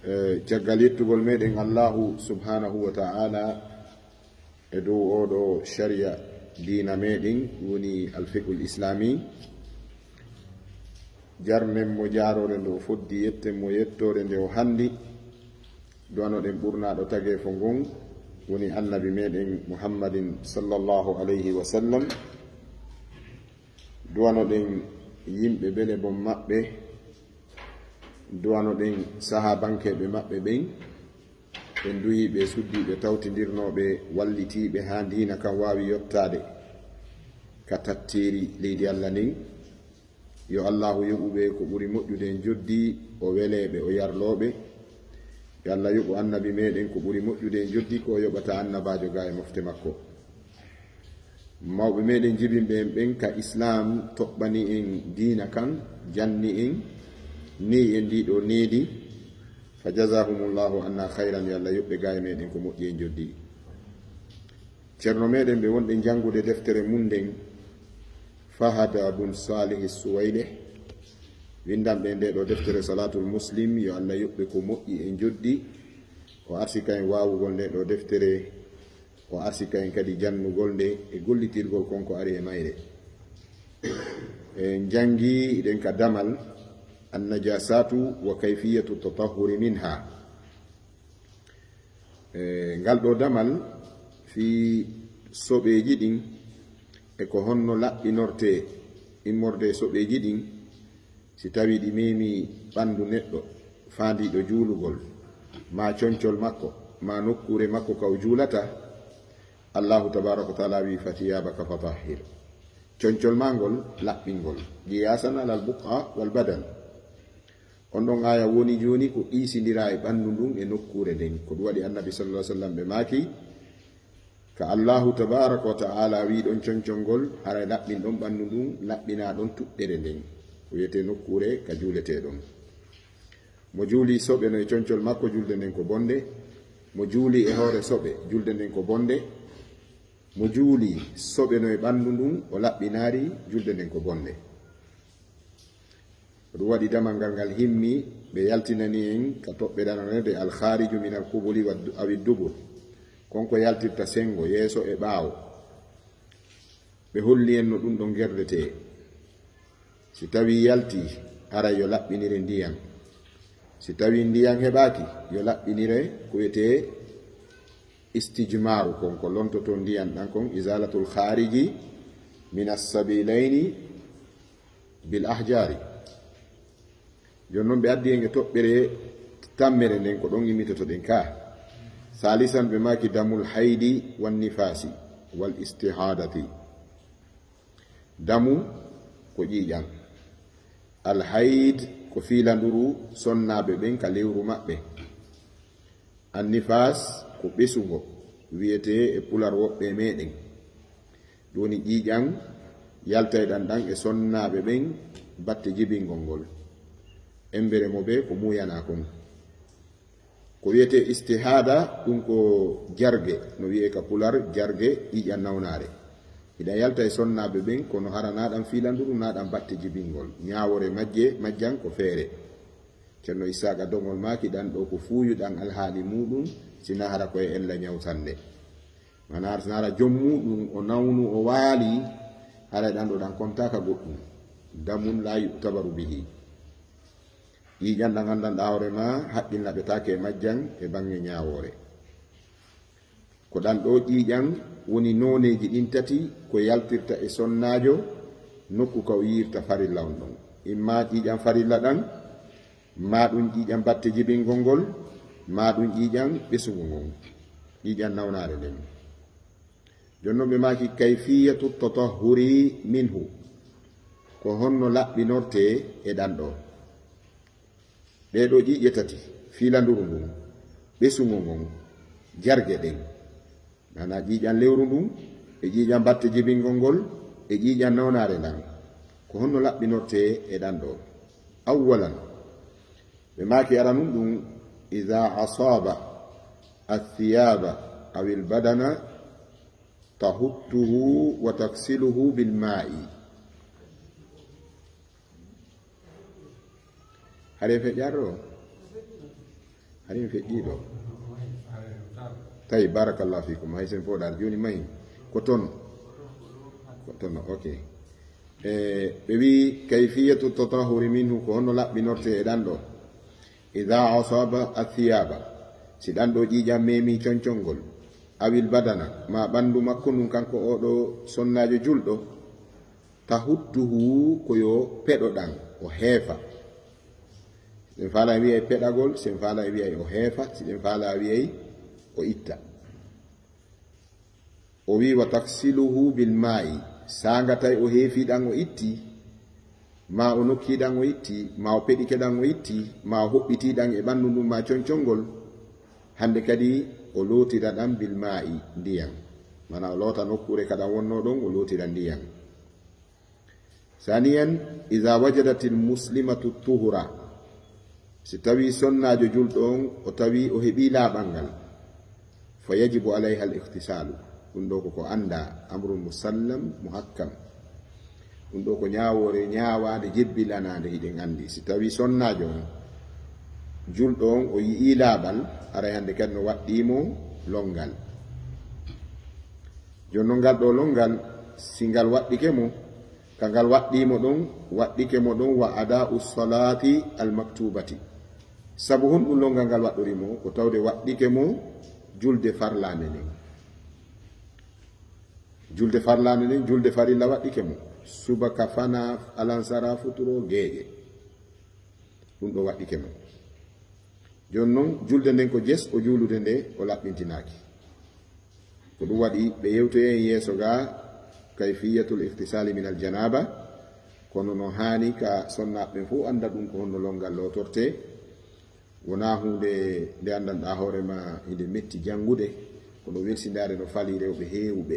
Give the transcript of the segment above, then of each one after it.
E, caggal yettugol meɗen allahu subhanahu wa taala e dow oɗo sharia dina meɗen woni alfiqul islami. Jarnen mo jarore nde o foddi yetten mo yettore nde o handi duwanoɗen ɓurnaɗo tage fo ngon woni annabi meɗen muhammadin sallllahu alayhi wa sallam. Duwanoɗen yimɓe bele bon maɓɓe duwano ɗen saha bankeɓe maɓɓe ɓen ɓe duyi ɓe suddi ɓe tawtidirnoɓe wallitiɓe ha dina kam wawi yettade ka tattiri leydi allah ndin yo allahu yoɓuɓe ko ɓuri moƴƴude en joddi o weleɓe o yarloɓe yo allah yoɓu annabi meɗen ko ɓuri moƴƴude en joddi ko yoɓata annabajo ga e mofte makko. Mawɓe meɗen jibinɓe en ɓen ka islam toɓɓani en dina kan janni en ni e ndiɗo needi fa jasahumullahu anna hayran yo allah yoɓɓe gaye meɗen ko moƴƴi e joddi ceerno meɗen ɓe wonɗe jangude deftere mum nden fahada bun salihi suwayle windanɓe nde ɗo deftere salatul muslim yo allah yoɓɓe ko moƴƴi e joddi o arsika en wawugol nde ɗo deftere o arsika en kadi jannugol nde e gollitirgol konko ari e mayre. En jangi ɗen ka damal kayfiyatu tatahuri minha e ngal ɗo damal fi soɓeji ɗin e ko honno laɓɓinorte immorde soɓeji ɗin si tawi ɗi memi ɓandu neɗɗo fandiɗo juulugol ma concol makko ma nokkure makko kaw juulata allahu tabaraka wa taala wi fatiyabaka fatahhir concol ma ngol laɓɓingol qiyasan alal buqa wal badal on ɗon aya woni joni ko ɗisidira e ɓandu ndun e nokkure nden ko ɗum waɗi annabi sallah sallam ɓe maaki. Ka allahu tabaraka wa taala wi ɗon concongol hara laɓɓin ɗon ɓandu ndun laɓɓina ɗon tuɗɗere nden. Ko wiyete nokkure ka juuleteɗon mo juuli soɓe no e concol makko julde nden ko bonde. Mo juuli e hoore soɓe julde nden ko bonde. Mo juuli soɓe no e ɓandu ndun o laɓɓinaari julde nden ko bonde. Ɗum waɗi damal ngal himmi ɓe yaltinani en ka toɓɓe ɗananede alhariju min alkubuli awi dubur konko yaltirta sengo yeeso e ɓaawo ɓe holli en no ɗum ɗon gerdete si tawi yalti ara yo laɓɓinire ndiyam si tawi ndiyam heɓaki yo laɓɓinire ko istijmaru konko lontoto ndiyam ɗan kon isalatul hariji min assabilaini bil ahjari joni noon ɓe addi en e toɓɓere tammere nden ko ɗon immitotoɗen ka. Salisan ɓe maki damul haydi wan nifasi wal istihadati damu ko ƴiƴan alhayd ko filanduru sonnaɓe ɓen ka lewru maɓɓe. Annifas ko ɓesugo wiyete e pular woɓɓe meɗen ɗoni ƴiƴan yaltayɗan ɗan e sonnaɓe ɓen batte jibingol ngol. Embere mo ɓe ko muyana kon. Ko wiyete istihada ɗum ko jarge no wiye ka pular jarge ƴiƴan nawnare. Iɗa yalta e sonnaɓe ɓen kono hara naɗan filanduru naɗan batte jibingol. Ñawore majje majjan ko feere. Ceerno isaqa dogol maki ɗan ɗo ko fuuyuɗan alhaali muɗum sina hara koye ella ñawtande manar nara jom muɗum o nawnu o waali hara ɗan ɗo ɗan kontaka goɗɗum. Damun la yutabaru bihi yiƴanɗa gandanɗa hoore ma haqqilna ɓe take majjan e bange ñawore ko ɗan ɗo ƴiƴan woni noneji ɗin tati ko yaltirta e sonnajo nokku ka yirta farilla on ɗon. Imma ƴiƴan farilla ɗan ma ɗum ƴiƴan batte jibingol ngol ma ɗum ƴiƴan ɓesugu ngon ƴiƴan nawnare nden. Jonnon ɓe maki kayfiyatu tatahuri minhu. Ko honno laɓɓinorte e ɗan ɗo. ɓeɗo ɗeɗoji tati filanduru ndun ɓesugu ngon jarge ɗen. Mana ƴiƴan lewru ndun e ƴiƴan batte jibingol ngol e ƴiƴan nawnare ndan ko honno laɓɓinorte e ɗan ɗo. Awalan ɓe maki ara num ɗum ida asaba athiyaba aw ilbadana tahuttuhu wa taksiluhu bilma'i hare fe ƴarro haɗin feƴƴiɗo tawi barakallahu fikum. Hay sen foɗar joni mayi ko toon ko toon ok. E ɓe wi kayfiyatu tatahuri minhu ko honno laɓɓinorte e ɗan ɗo ida asaba athiyaba si ɗan ɗo ƴiƴam memi concongol awil badana. Ma ɓandu makko ɗum kanko oɗo sonnajo julɗo tahuttuhu koyo peɗo ɗan o heefa siɗen faala wiyay peɗagol sen faala wiyay o heefa siɗen faala wiyay o itta o wi wa taksiluhu bil ma'i. Tawi o heefiɗan o itti ma o nokki ɗan o itti ma o peɗikeɗan o itti ma o hoɓɓitiɗan e ɓandu ndum ma concongol hande kadi o lootira ɗan bil ma'i ndiyam mana o loota nokkure kada wonno ɗon o lootira ndiyam saniyan ida wajadat il muslimatu tuhura si tawi sonnajo julɗo on o tawi o heɓi laaɓal ngal fa yajibu alayha al ihtisalu ɗum ɗo koko anda amru musallam muhakkam. Ɗum ɗo ko ñawore ñawade jebbilanade hiɗen andi si tawi sonnajo on julɗo on o yii laaɓal aray hande kadi no waɗɗimo longal. Jonno ngal ɗo longal si ngal waɗɗike mo ka ngal waɗɗimo ɗon waɗɗike mo ɗon wa ada'u almaktubati sabu hun ɗum longal ngal waɗɗorimo ko tawde waɗɗike mo julde farlande nden julde farlande nden julde farilla waɗɗike mo subaka fana alansara futuro geeƴe ɗum ɗo waɗɗike mo joni noon julde nden ko jes o juulude nde o laɓɓintinaaki ko ɗum waɗi ɓe yewtoyen yeeso ga kayfiyatul ihtisali min aljanaba kono no haani ka sonnaɓe fof annda ɗum ko honno longal lotorte wona hunde nde andanɗa hoorema inde metti jangude kono welsindaare no fali rewɓe heewɓe.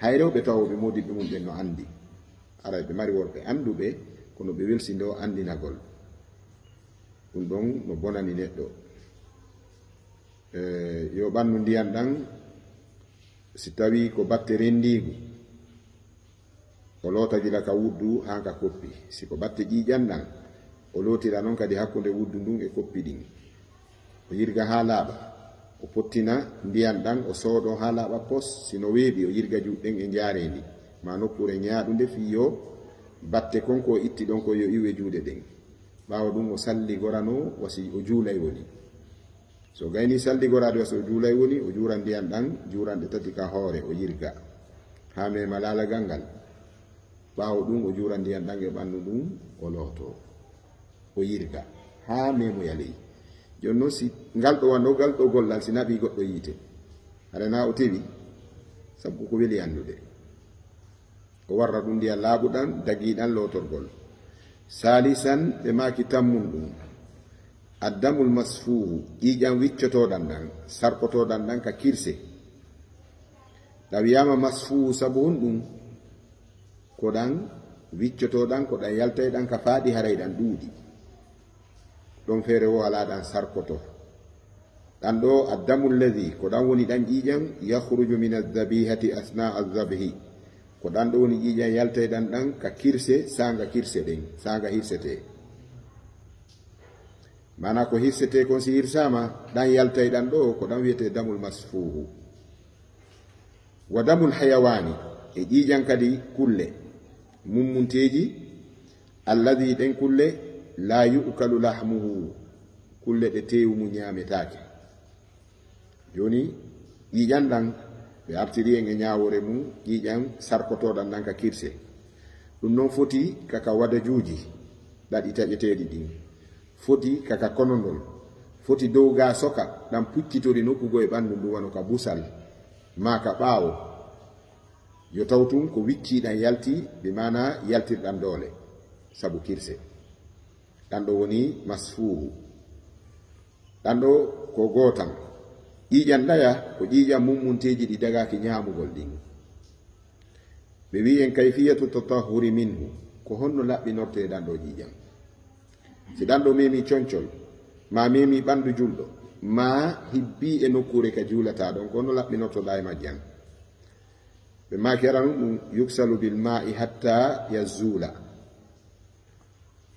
Hay rewɓe tawoɓe modiɓe mum ɓen no anndi. Ara ɓe mari worɓe anduɓe kono ɓe welsinde o anndinagol. Ɗum ɗon no bonani neɗɗo. Yo ɓandu ndiyan ɗan si tawi ko batte rendigu o loota gila ka wuddu haa ka koppi. Siko batte ƴiƴan ɗan o lootira noon kadi hakkude wuddu ndun e koppi ɗin o yirga ha laaɓa o pottina ndiyan ɗan o sooɗo ha laaɓa pos sino weeɓi o yirga juɗɗen e jaarendi ma nokkure ñaaɗunde fi yo batte konko o itti ɗon ko yo iwe juuɗe ɗen ɓaawa ɗum o salligorano wasi o juulay woni. So gayni salligorade wasi o juulay woni o juuran ndiyan ɗan juuranɗe tati ka hoore o yirga ha mema laalagal ngal ɓaawa ɗum o juuran ndiyan ɗan e ɓanndu ɗum o looto o yirga ha memo yaley joni noon si ngal ɗo wanno ngal ɗo gollal si naɓi goɗɗo yiite. Arana o tewi sabu ko weli anndude. O warra ɗum ndiya laaɓuɗan dagiɗan lotorgol salisan ɓe maki tammum ɗum. Addamul masfuhu ƴiƴan wiccotoɗan ɗan sarkotoɗan ɗan ka kirse. Ɗawiyama masfuhu sabu hon ɗum ko ɗan wiccotoɗan ko koɗan yaltayɗan ka faaɗi haray ɗan ɗuuɗi. ɗon feere wo ala ɗan sarkoto. Ɗan ɗo addamu lladi ko ɗan woni ɗan ƴiiƴan yahruju min aldabihati asna aldabhi ko ɗan ɗo woni ƴiiƴan yaltay ɗan ɗan ka kirse sanga kirse ɗen sanga hirsete. Mana ko hirsete kon si hirsama ɗan yaltay ɗan ɗo ko ɗan wiyete damul masfuhu. Wa damul hayawani e ƴiiƴan kadi kulle mummunteji alladi ɗen kulle la yukalu lahmuhu. Kulle ɗe tewu mu ñametake joni ƴiƴan ɗan ɓe artiri en e ñawore mum ƴiƴan sarkotoɗan ɗan ka kirse. Ɗum noon foti kaka wadajuji ɗaɗi taƴeteɗi ɗin. Foti kaka konodol foti dow ga soka ɗan puccitori nokkugo e ɓandu ndu wano ka busal. Ma ka ɓaawo. Yo taw tun ko wicciɗan yalti ɓe mana yaltirɗan doole. Sabu kirse ɗanɗo woni masfuhu. Ɗanɗo ko gootan ƴiƴan ɗaya ko ƴiƴan mummunteji ɗi dagaki ñamugol ɗin. Ɓe wi en kayfiyatu tatahuri minhu ko honno laɓɓinorte ɗanɗo ƴiƴan si ɗanɗo memi concol ma memi ɓandu julɗo ma hibbi e nokkure ka juulata ɗon ko honno laɓɓinortoɗa e majjan ɓe makira ɗum ɗum yuksalu bilma'i hatta yazula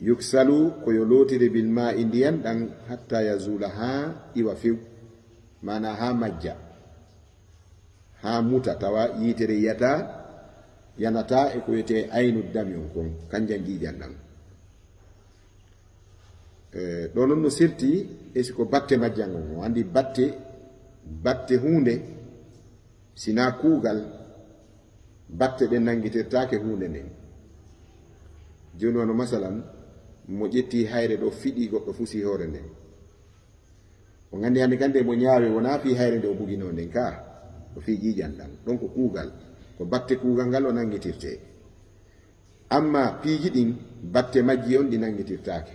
yuksalu koyo lotire bilma i ndiyan ɗan hatta yazula ha iwa few mana ha majja. Ha muta tawa yitere yata yanata e ko wiyete aynu dami on kon kanjan jijan ɗan ɗo noon no sirti e siko batte majjan on o andi batte batte hunde sina kuugal batte ɗe nangitirtake hunde nden joni wono masalan mo ƴetti hayre ɗo fiɗi goɗɗo fusi hoore nden o gandi hande kande mo ñaawe wona fi hayre nde o bugino nden ka o fi ƴiƴan ɗan ɗon ko kuugal ko batte kuugal ngal o nangitirte. Amma piiji ɗin batte majji on ɗi nangitirtake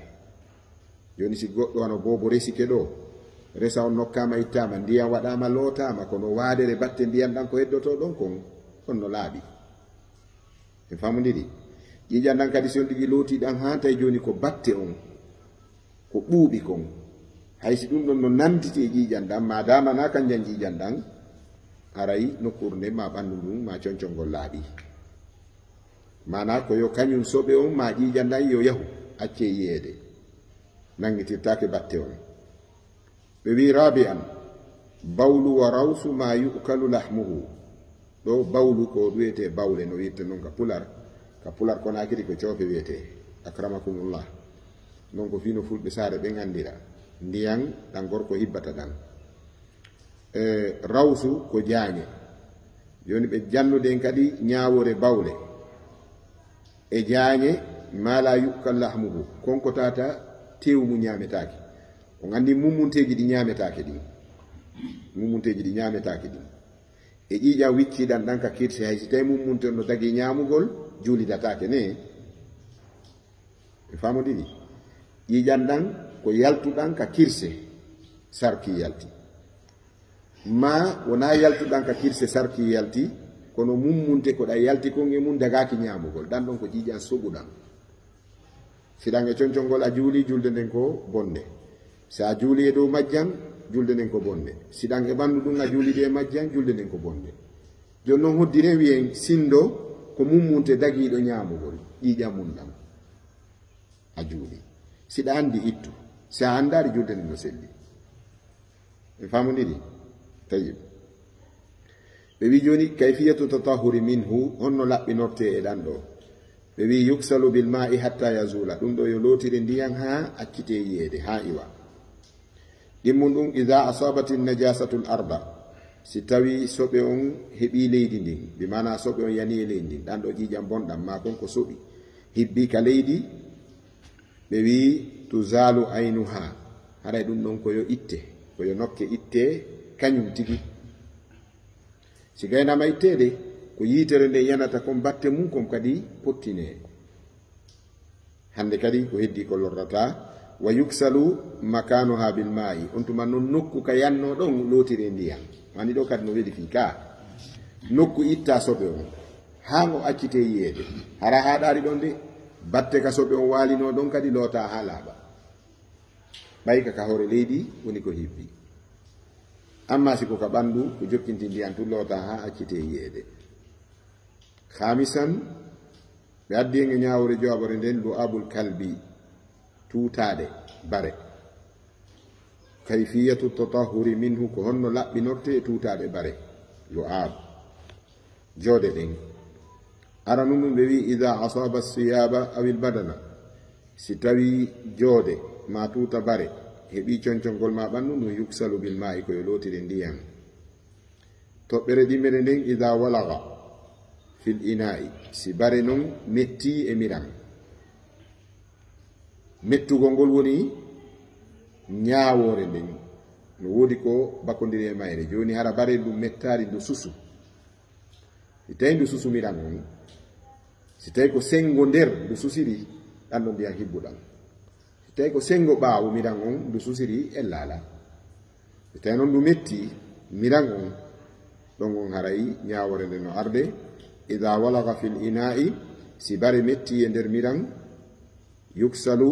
joni si goɗɗo wano bobo resike ɗo resa on nokkama ittama ndiyam waɗama lootama kono waadere batte ndiyam ɗan ko heddoto ɗon kon on no laaɓi en famodiri ƴiƴan ɗan kadi si on ɗigi lootiɗan ha tawi e joni ko batte on ko ɓuuɓi kon. Haysi ɗum ɗon no nanditi e ƴiƴan ɗan ma dama na kanjan ƴiƴan ɗan aray nokkur nde ma ɓanndu ndum ma concongol laaɓi. Mana ko yo kañum soɓe on ma ƴiƴan ɗan yo yahu acce e yiyeede nangitirtake batte on. Ɓe wi rabi an bawlu wa rawsu ma yu'kalu lahmuhu. Ɗo bawlu ko ɗum wiyete bawle no witte noon ka pular. ka pular konakiri ko coofe wiyete akramakumullah. Non ko fino fulɓe saare ɓe gandira ndiyan ɗan gorko hibbata ɗan e rawsu ko jaañe joni ɓe jannuden kadi ñawore bawle. E jaañe mala yukkal lahmuhu. Konko tata tewu mu ñametake o gandi mumunteji ɗi ñametake ɗin. Mumunteji ɗi ñametake ɗin. E ƴiiƴa wicciɗan ɗan ka kirse hay si tawi mummunte no dagi ñamugol juulidatake ne e famodiɗi ƴiiƴan ɗan ko yaltuɗan ka kirse sarki yalti. Ma wona yaltuɗan ka kirse sarki yalti kono mummunte ko ɗa yalti kon e mum dagaki ñamugol ɗan ɗon ko ƴiiƴan soɓuɗan siɗan e concongol a juuli julde nden ko bonde. Sa a juuli e dow majjan julde nden ko bonde. Siɗanke ɓanndu ɗum a juulidi e majji han julde nden ko bonde. Joni noon hoddire wiyen sindo ko mummunte dagiiɗo ñaamugol ƴiiƴa mum ɗam a juuli siɗa anndi ittu. Si a anndaari julde nden no selli. E famuɗiɗi tayib ɓe wi jooni kayfiyatu tatahuri minhu? Honno laɓɓinorte e ɗan ɗo. Ɓe wi yuksalu bilma'i hatta yazula. Ɗum ɗo yo lootiri ndiyan haa accite yiyeede haa iwa. ɗimmum ɗum ida asabati najasatul arda. Si tawi soɓe on heɓi leydi ndin bi mana soɓe on yani e leydi ndin ɗan ɗo ƴiƴam bonɗam ma kon ko soɓi. Hibbi ka leydi ɓe wi tuzalu aynuha. Haray ɗum ɗon koyo itte koyo nokke itte kañum tigi. Si gaynama ittede ko yitere nde yanata kon batte mum kon kadi pottine. Hande kadi ko heddi ko lorrata wa yuksalu makanuha bil ma'i. On tuma noon nokku ka yanno ɗon lotire ndiyam mani ɗo kadi no fi ka nokku itta soɓe on. Ha ngo accite hara haɗari ɗon de batte ka soɓe on waalino ɗon kadi loota ha laaɓa ɓayka ka hoore leydi woni ko hibbi amma siko ka ɓandu ko jokkinti ndiyam tu loota ha accite yiyeede hamisan ɓe addi nge ñawore jowabore nden lu abul kalbi tuutaade bare. Kayfiyatu tatahuri minhu ko honno laɓɓinorte e tuutaade bare. Lu'ab jooɗe ɗen aranu ɗum ɓe wi ida asaba siyaba awil badana. Si tawi joode ma tuuta bare heɓi concongol ma ɓandu ɗum yuksalu bil ma'i koye lootiri ndiyam toɓɓere ɗimmere nden ida walaga fil ina'i si bare noon metti e miram mettugol woni ñaawore nden no woodi ko bakkodiri e mayre. Joni hara bare ndu mettari ndu susu. Si tawi ndu susu miram on si tawi ko sengo nder ndu susiri ɗan ɗo ndiyam hibbuɗan si tawi ko sengo ɓaawo miran on ndu susiri en laala. Si tawi noon ndu metti miran on ɗon on harayi ñaawore nde no arde. Ida walaga fil ina'i si bare metti e nder miran yuksalu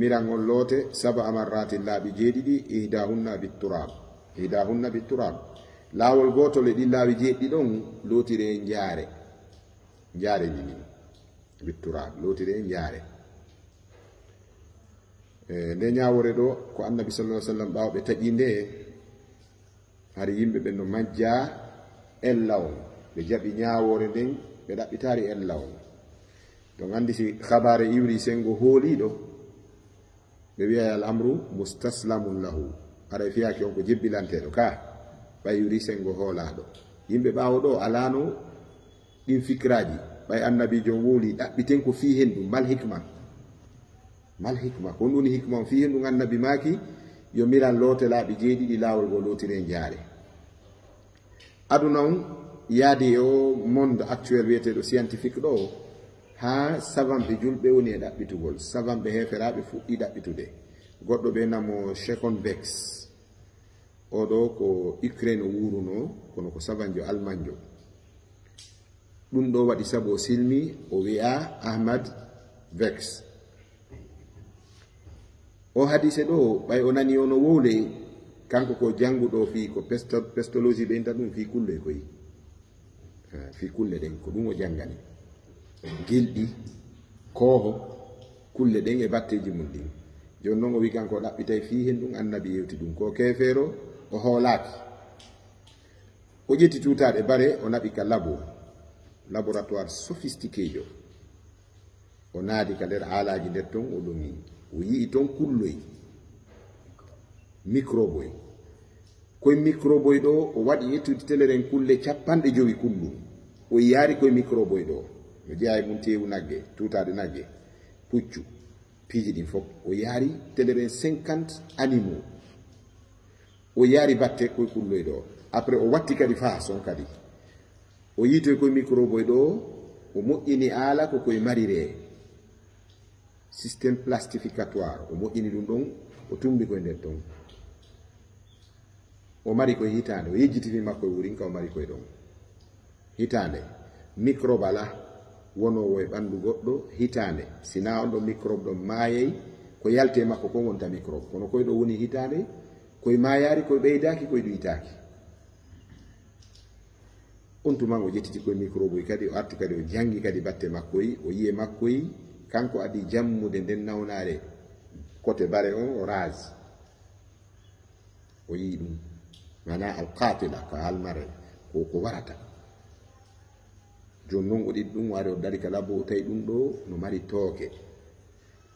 mirangol loote saba amarrati laaɓi jeeɗiɗi ihdahunna bitturab. Ihdahunna bitturab. Laawol gootol e ɗi laawi jeeɗɗi ɗon lootire e njaare. Njaare ndi bitturab lootire e njaare. Nde ñawore ɗo ko annabi sallah sallam ɓawo taƴi nde hari yimɓe ɓe no majja ellawol ɓe jaɓi ñawore nden ɓe ɗaɓɓitari ellawol donc andi si habare iwri sengo hooliɗo ɓe wiya al amru mustaslamun lahu. Aɗa fiyaki on ko jebbilanteɗo ka ɓay iwri sengo hoolaɗo yimɓe ɓawo ɗo alano ɗin fikraji ɓay annabijo wooli ɗaɓɓiten ko fi hendu mal hikma. Mal hikma ko ɗum hikma on fi hendu annabi maki yo miran loote laaɓi jeeɗiɗi laawol ngo lootire jaare aduna on yaadi e o monde actuel wiyeteɗo scientifique ɗo ha savanɓe julɓe woni e ɗaɓɓitugol savanɓe heferaɓe fuɗɗi ɗaɓɓitude. Goɗɗo ɓe namo chekon vex oɗo ko ukraine o wuruno kono ko savanjo almanjo. Ɗum ɗo waɗi saabu o silmi o wi'a ahmad vex o hadise ɗo ɓay o nani ono wowle kanko ko janguɗo fi ko pestologie ɓe inta ɗum fi kulle koyi. Fi kulle ɗen ko ɗum o janngani. gilɗi kooho kulle ɗen e batteji mum ɗin. Joni noon o wi kanko o ɗaɓɓitay fi hen ɗum annabi yewti ɗum. Ko kefeero o hoolaki o ƴetti tutaɗe bare o naɓi ka labo laboratoire sophistiqué jo o naadi ka nder haalaji nder ton o ɗumi. O yii toon kulloy microboy koye microboy ɗo o waɗi yettuditeleren kulle capanɗe jowi kullum. O yaari koye microboy ɗo. O jeeya mum tewu nagge tutade nagge. Puccu piiji ɗin fof o yaari teleren cinquante animaux o yaari batte koye kulloy ɗo après o watti kadi façon kadi. O yiitoy koye microboy ɗo o moƴƴini aala ko koye marire. Systéme plastificatoire o moƴƴini ɗum ɗon o tumbi koye nder ton o mari koye hitande o yejjitini makko e wurin ka o mari koye ɗon hitande microbe ala wonowo e ɓanndu goɗɗo hitaande. Sina on ɗo microbe ɗon maayey ko yalte makko ko wonta microbe kono koye ɗo woni hitaande koye maayaari koye ɓeydaaki koye ɗuytaki on tuman o ƴettiti koye microbe kadi o arti kadi o janngi kadi batte makkoyi o yiye makkoyi kanko adi jammude nden nawnaare. Côté bare on o rage o yii ɗum. Mana alqatila ko almare ko ko warata joni noon o ɗiɗi ɗum wari o dari ka labbo o tawi ɗum ɗo no mari tooke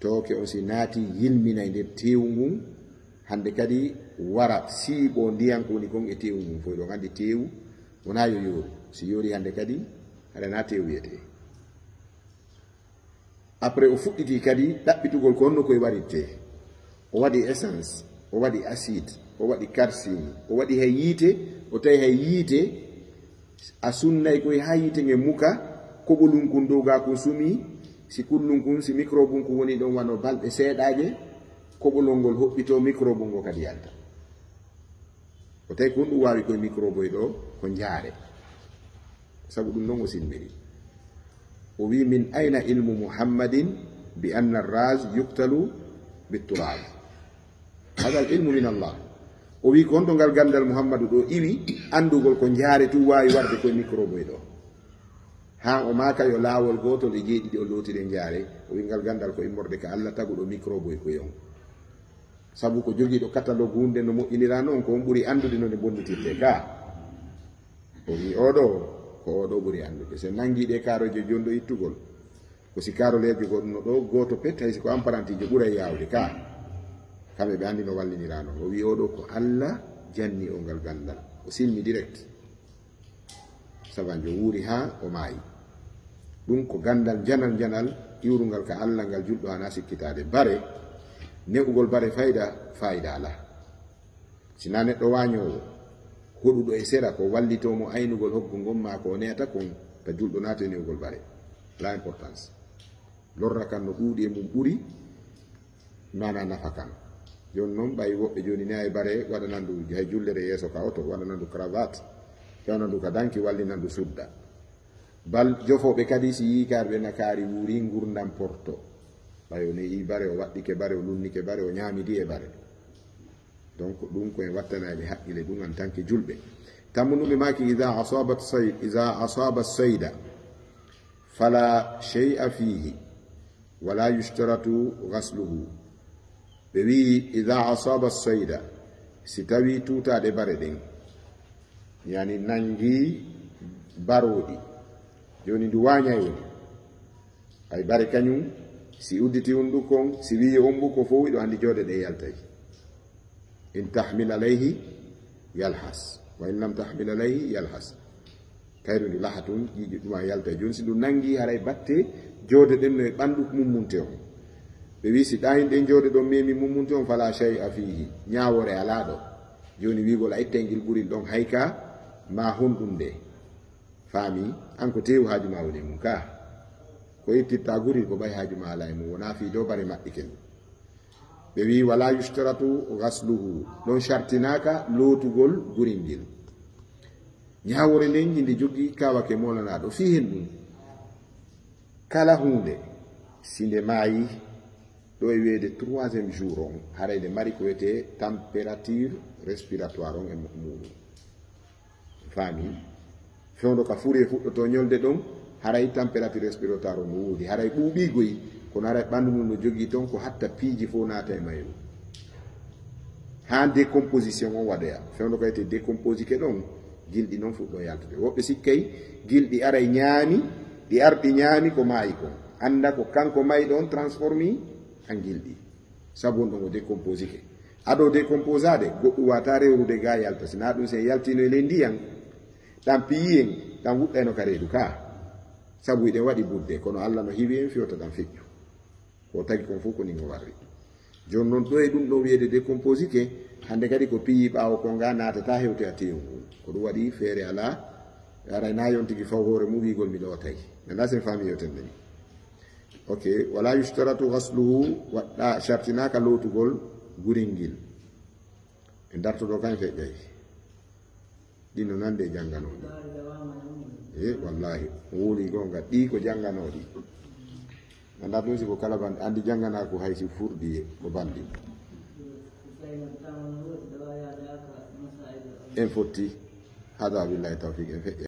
tooke on si naati yilminay nder tewu ngun hande kadi wara siiɓo ndiyan ko woni kon e tewu ngun foy ɗo gandi tewu wona yo yoori si yoori hande kadi haɗa na tewu wiyete après o fuɗɗiti kadi ɗaɓɓitugol ko honno koye waɗitte o waɗi essence o waɗi acide o waɗi calcium o waɗi hay yiite o tawi hay yiite a sunnay koye ha yite nge muka koɓolum kun dowga kun sumi si kullum kun si microbe um kun woni ɗon wano balɗe seeɗaje koɓolol ngol hoɓɓito microbe ngo kadi yalta. O tawi ko ɗum wawi koye microbe ɗo ko jaare saabu ɗum noon o silmini o wi min ayna ilmu muhammadin bi anna arras yuktalu bitturab hada al ilmu min allah. O wi ko honɗo ngal gandal mouhammadou ɗo iwi andugol ko jaare tu wawi warde koye microbe ɗo ha o maka yo laawol gotol e jeeɗiɗi o lootire jaare o wi ngal gandal ko immorde ka allah taguɗo microbe ko yon. Sabu ko jogiiɗo catalogue hunde no moƴƴinira noon ko on ɓuri andude no nde bonnitirte ka. O wi oɗo ko oɗo ɓuri andude so nangiɗe karoje joni ɗo ittugol ko si karolejo goɗɗuno ɗo goto pet hay siko emparentijo ɓuuray yawde ka kamɓe ɓe andi no wallinira noon o wi oɗo ko allah janni o ngal gandal. O silmi direct. Sabanjo wuuri ha o maayi. Ɗum ko gandal janal janal iwrugal ka allah ngal julɗo hana sikkitade bare neɓugol bare fayda fayida ala sina neɗɗo wañowo hoɗuɗo e sera ko wallitomo aynugol hoggu ngon ma ko neyata kon ta julɗo nato e newugol bare. La importance. Lorra kan no ɗuuɗi e mum ɓuri mana nafa kan joni noon ɓayi woɓɓe joni ni ay bare waɗanandu hay jullere yeeso ka oto waɗanandu cravate fewnandu ka danki wallinandu sudda. Bal jofoɓe kadi si yikarɓe nakaari wuuri gurdam porto. Ɓayo ne yi bare o waɗɗike bare o lunnike bare o ñaamidi e bare. Donc ɗum koye wattanaɓe haqqille ɗum an tanke julɓe tammunuɓe maki ida asabat sayd ida asaba sayda fala cheya fihi wala yustaratu gasluhu ɓe wi ida asaba sayda si tawi tutaɗe bare ɗen yani nangi baroɗi joni ndu wañay woni ay bare kañum si udditi hunɗukon si wi on ko fo iɗo andi jooɗe ɗe yaltay in tahmil alayhi yalhas. Wa in lam tahmil alayhi yalhas. Kayru ndu laha tun ƴiƴi ɗuma yaltay joni si ndu nangi haray batte joode ɗen no e ɓandu mummunte on ɓe wi si ɗahin ɗen jooɗo ɗon memi mummunti on fala chey a fihi ñawore ala ɗo. Joni wigol a itta ngil ɓuril ɗon hayka ma honɗum nde. Faami an ko tewi haaju ma woni e mum ka? Ko ittitta guril ko ɓay haaju ma ala e mum wona fi dow bare maɓɓe ken. Ɓe wi wala yustaratu gasluhu ɗon chartinaka lootugol guril ngil ñawore nden yinde jogi kawake e molanaɗo fi hen ɗum. Kala hunde sinde maayi ɗo e wiyede troisiéme jour on haray nde mari température respiratoire on e muɗum faami fewdo ka furi e fuɗɗoto ñolde ɗon haray température respiratoire on no wuudi haray ɓuuɓigoyi kono haray ɓanndu mum no jogii toon ko hatta piiji fof naata e mayru ha décomposition on waɗoya fewdo ka wiyete décomposike ɗon gilɗi noon fuɗɗo yaltude woɓɓe sikkay gilɗi aray ñaami ɗi arɗi ko maayi kon ko kanko mayi transformi han gilɗi sabu on ɗon o décomposé ke aɗo décomposade goɗɗum wata rewrude ga yalta. Sina ɗum sen yaltino e ley ndiyan ɗan piyi en ɗan wuɗɗayno ka reedu ka sabu iɗen waɗi budde kono. Allah no hiwi en fiyota ɗan feƴƴu ko tagi kon fof ko ni o warri joni noon ɗo e ɗum ɗo wiyede décomposé ke hande kadi ko piyi ɓawo ko nga natata hewte a tewu ngu ko ɗum waɗi feere ala aray na yon tigi faw hoore mum wigol mi ɗootay nanda sen faami yewten ndeni ok, wala yustaratu gasluhu waɗɗa ah, sartinaka lootugol guril ngil e dartoɗo kan feƴƴay ɗino nande jannganoɗi e eh, wallahi wuuli gonga, ɗi ko jannganoɗi anda ɗum siko kala bande andi jannganaku haysi furɗi e, ko bandi. En fotti. Hada billahi tawfiq, en feƴƴa